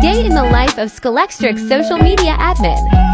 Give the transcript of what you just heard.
Day in the life of Scalextric's social media admin.